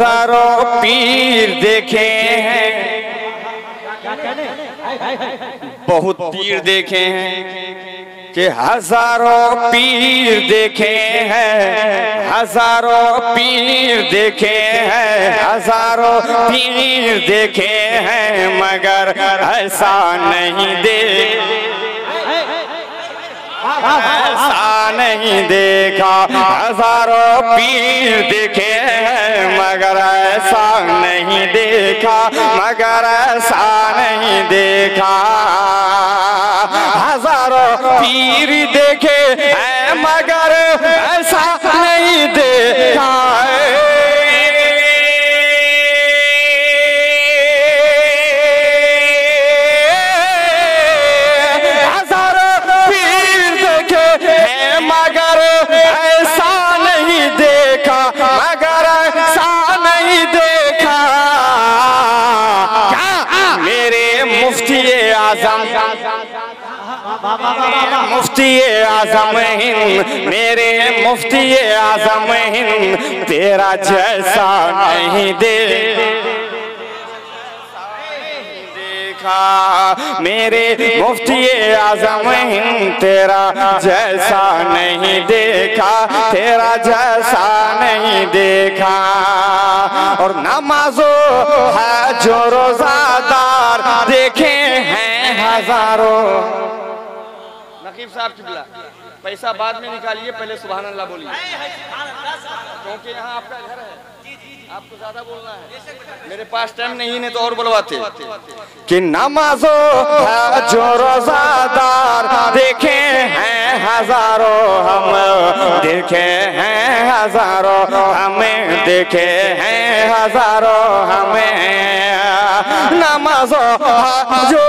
हज़ारों पीर देखे हैं। बहुत पीर देखे हैं कि हज़ारों पीर देखे हैं। हज़ारों पीर देखे हैं। हज़ारों पीर देखे हैं मगर ऐसा नहीं दे। ऐसा नहीं देखा। हज़ारों पीर देखे हैं, मगर ऐसा नहीं देखा। मगर ऐसा नहीं देखा। हज़ारों पीर देखे हैं, मगर ऐसा नहीं देखा। आज़म। मुफ्ती आज़म हिंद मेरे मुफ्ती आज़म हिंद तेरा जैसा नहीं दे। देखा, मेरे मुफ्ती आज़म तेरा जैसा नहीं देखा, तेरा जैसा नहीं देखा। और नमाजो है जो रोजादार, देखे हैं हज़ारों। नकीब साहब किबला पैसा बाद में निकालिए, पहले सुबह अल्लाह बोलिए। क्योंकि यहाँ आपका घर है। आपको ज़्यादा बोलना है। मेरे पास टाइम नहीं है तो और बुलवाते। कि नमाजो जो रोजादार देखे हैं हज़ारों हम देखे हैं हज़ारों हमें देखे हैं हज़ारों हमें नमाजो है जो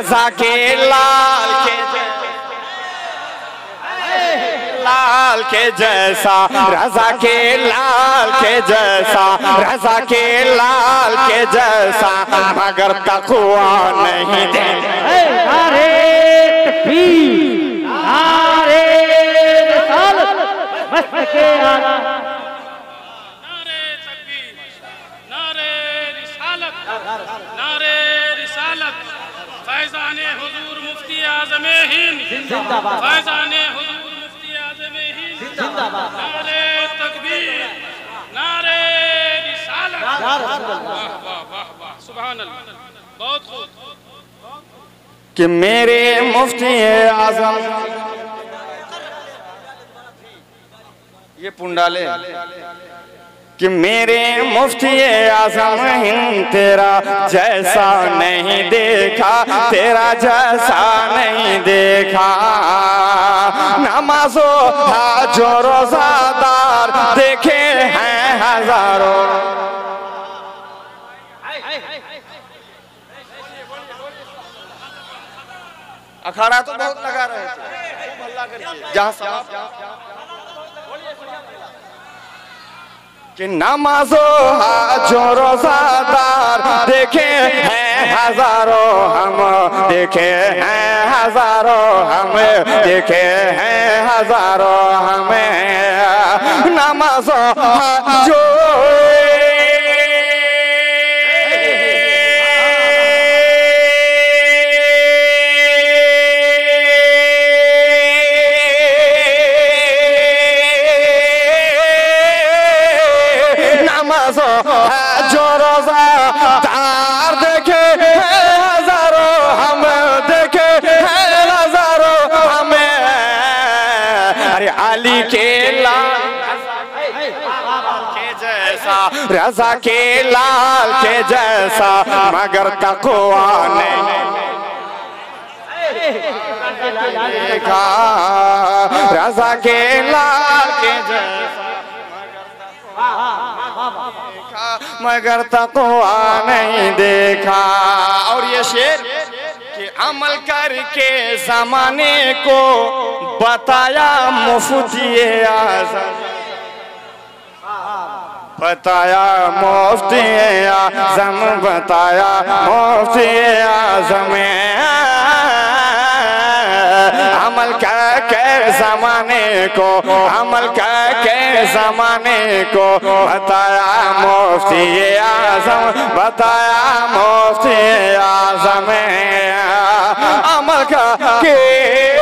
रजा के लाल के लाल के जैसा रजा के लाल के जैसा रजा के लाल के जैसा मगर तकुआ नहीं दे नारे तकबीर नारे रिसालत मस्त के नारे नारे रिसालत नारे फैजान हुजूर मुफ्ती आज़म हिंद। जिंदाबाद। फैजान हुजूर मुफ्ती आज़म हिंद। नारे तकबीर नारे रिसालत। वाह वाह वाह सुभान अल्लाह बहुत खूब। कि मेरे मुफ्ती आज़म ये पुंडाले। कि मेरे मुफ्ती आज़म हिंद तेरा जैसा नहीं देखा, तेरा जैसा नहीं देखा। नमाजो जो रोजादार देखे हैं हज़ारों। अखाड़ा तो बहुत लगा रहे थे। जहाँ कि नमाजो जो सादार देखे हैं हज़ारों हम, देखे हैं हज़ारों हम, देखे हैं हज़ारों हमें। नमाजो जो रजा के लाल के जैसा, मगर तकुआ नहीं देखा। रजा के लाल के जैसा, मगर तकवा नहीं देखा। और ये शेर कि अमल करके जमाने को बताया मुफ्ती आज़म। बताया मुफ्ती आज़म बताया मुफ्ती आज़म अमल करके जमाने को, अमल करके जमाने को बताया मुफ्ती आज़म बताया मुफ्ती आज़म अमल करके अमल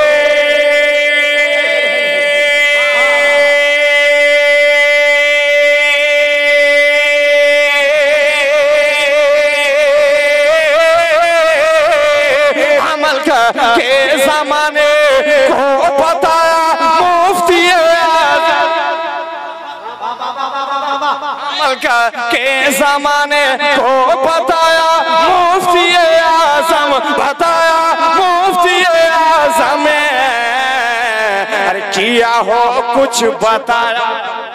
के जमाने को बताया, मुफ्ती अमल के जमाने को बताया, मुफ्ती आज़म, बताया, मुफ्ती आज़म। अरे किया हो कुछ बताया।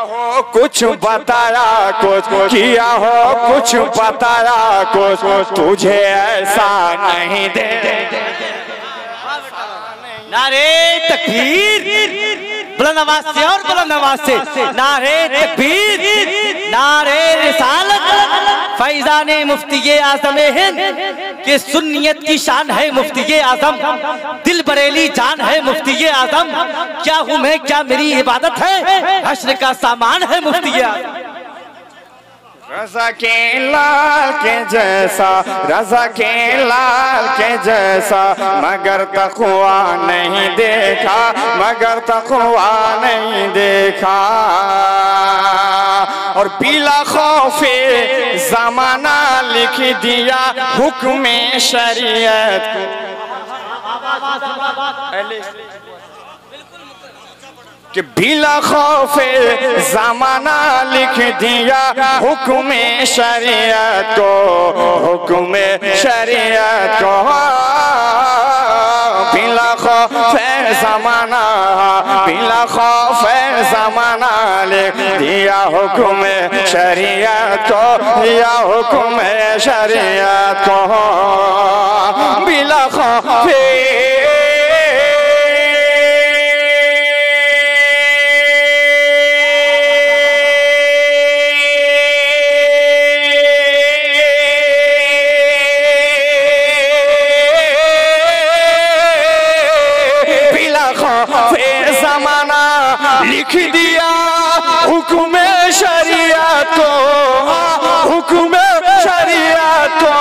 हो कुछ बताया कुछ किया हो कुछ बताया कुछ तुझे ऐसा नहीं दे। नारे तकबीर बुलंद आवाज़ से और बुलंद आवाज़ से नारे तकबीर नारे रिसालत। फैजान मुफ्ती आज़म हिंद, के सुन्नियत की शान है मुफ्ती आज़म। दिल बरेली जान है मुफ्ती आज़म। क्या हूँ मैं, क्या मेरी इबादत है? हश्र का सामान है मुफ्ती आज़म। रजा के लाल के जैसा रजा के लाल के जैसा मगर तकवा नहीं देखा मगर तकवा नहीं देखा और पीला खौफे जमाना लिख दिया हुक्म शरीयत कि बिला खौफे जमाना लिख दिया हुक्म शरीयत को, हुक्म शरीयत को। बिला खौफे जमाना बिला खौफे जमाना लिख दिया हुक्म शरीयत को, दिया हुक्म शरीयत को। बिला खौफे लिख दिया, हुक्म शरीयत को। हुक्म शरीयत को।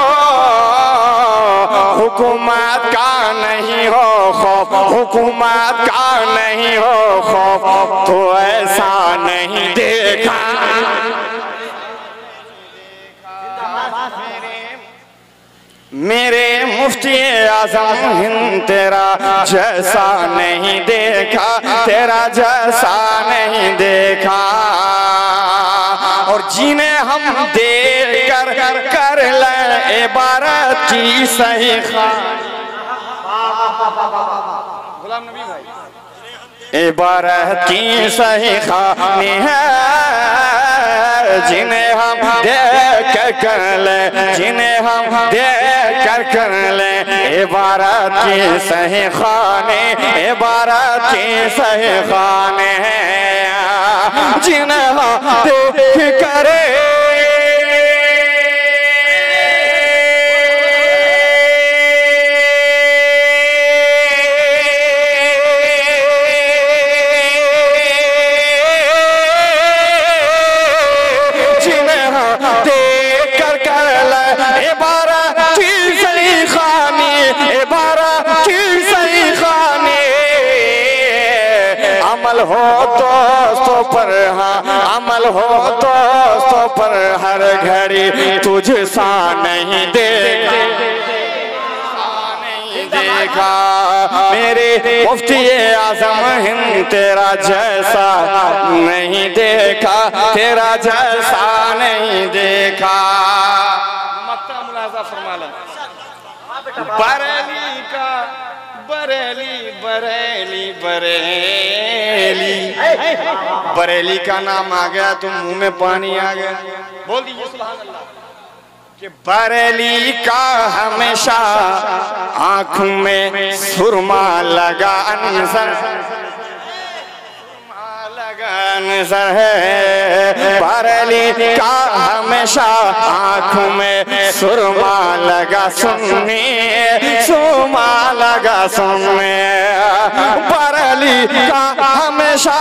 हुकूमत का नहीं हो खौफ, हुकूमत का नहीं हो खौफ। तो ऐसा नहीं देखा। मेरे मुफ्ती आज़म हिंद तेरा जैसा नहीं देखा तेरा जैसा नहीं देखा। और जिन्हें हम देख कर कर, कर ले इबारत की सही गुलाम नबी भाई की सही खानी है। जिन्हें हम देख कर कर ले, जिन्हें हम देख कर कर ले। इबारत की सही खाने, इबारत की सही खाने जिन्हें हम देख करे अमल तो सो पर हाँ अमल हो तो सो पर हर घड़ी तुझ सा नहीं नहीं देखा। मेरे मुफ्ती आज़म, हिंद तेरा जैसा नहीं देखा। तेरा जैसा नहीं देखा। मक्का मुलाजा फरमाला बरेली का बरेली बरेली बरेली। बरेली का नाम आ गया तो मुँह में पानी आ गया। बोल दीजिए सुभान अल्लाह कि बरेली का हमेशा आँखों में सुरमा लगा अनसर। सुरमा लगा अनसर है। बरेली का हमेशा आँखों में सुरमा लगा सुनने सुरमा लगा सुनने। परली का हमेशा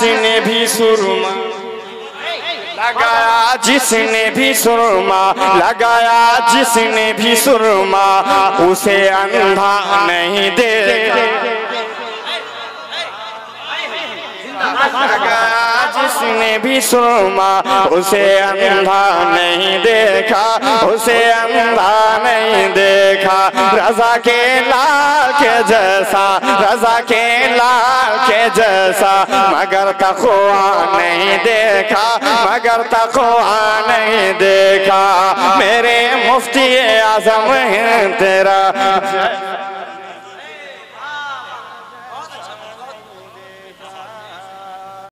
जिसने भी सुरमा लगाया, जिसने भी सुरमा लगाया, जिसने भी सुरमा, उसे अंधा नहीं दे लगाया जिसने भी सुरमा, उसे अंधा नहीं देखा, उसे अंधा नहीं देखा। रजा के लाल जैसा, रजा के लाल के जैसा, मगर तकुआ नहीं देखा, मगर तकुआ नहीं देखा। मेरे मुफ्ती आज़म है तेरा।